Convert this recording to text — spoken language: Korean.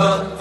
것